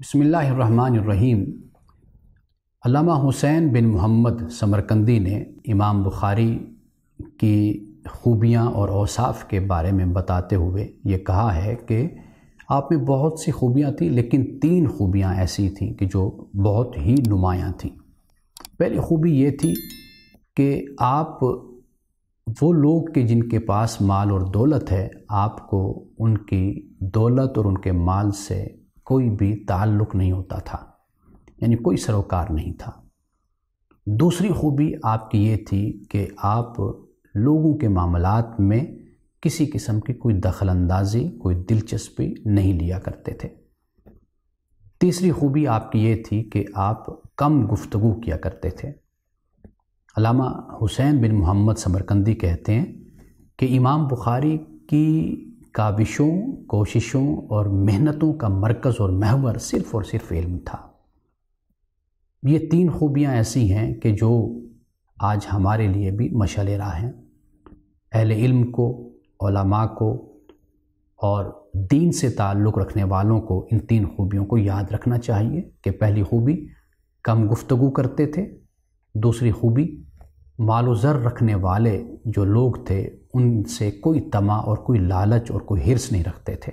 بسم اللہ الرحمن الرحیم۔ علامہ حسین بن محمد سمرکندی نے امام بخاری کی خوبیاں اور اوصاف کے بارے میں بتاتے ہوئے یہ کہا ہے کہ آپ میں بہت سی خوبیاں تھیں، لیکن تین خوبیاں ایسی تھیں کہ جو بہت ہی نمایاں تھیں۔ پہلی خوبی یہ تھی کہ آپ، وہ لوگ کہ جن کے پاس مال اور دولت ہے، آپ کو ان کی دولت اور ان کے مال سے کوئی بھی تعلق نہیں ہوتا تھا یعنی کوئی سروکار نہیں تھا۔ دوسری خوبی آپ کی یہ تھی کہ آپ لوگوں کے معاملات میں کسی قسم کی کوئی دخل اندازی، کوئی دلچسپی نہیں لیا کرتے تھے۔ تیسری خوبی آپ کی یہ تھی کہ آپ کم گفتگو کیا کرتے تھے۔ علامہ حسین بن محمد سمرکندی کہتے ہیں کہ امام بخاری کی کاوشوں، کوششوں اور محنتوں کا مرکز اور محور صرف اور صرف علم تھا۔ یہ تین خوبیاں ایسی ہیں کہ جو آج ہمارے لیے بھی مشعل راہ ہیں۔ اہل علم کو، علماء کو اور دین سے تعلق رکھنے والوں کو ان تین خوبیوں کو یاد رکھنا چاہیے کہ پہلی خوبی کم گفتگو کرتے تھے، دوسری خوبی مال و ذر رکھنے والے جو لوگ تھے، ان سے کوئی تما اور کوئی لالچ اور کوئی حرص نہیں رکھتے تھے۔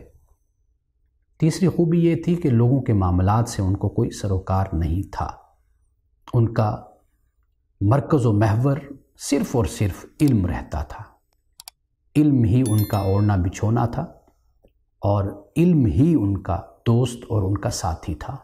تیسری خوبی یہ تھی کہ لوگوں کے معاملات سے ان کو کوئی سروکار نہیں تھا۔ ان کا مرکز و محور صرف اور صرف علم رہتا تھا۔ علم ہی ان کا اوڑھنا بچھونا تھا اور علم ہی ان کا دوست اور ان کا ساتھی تھا۔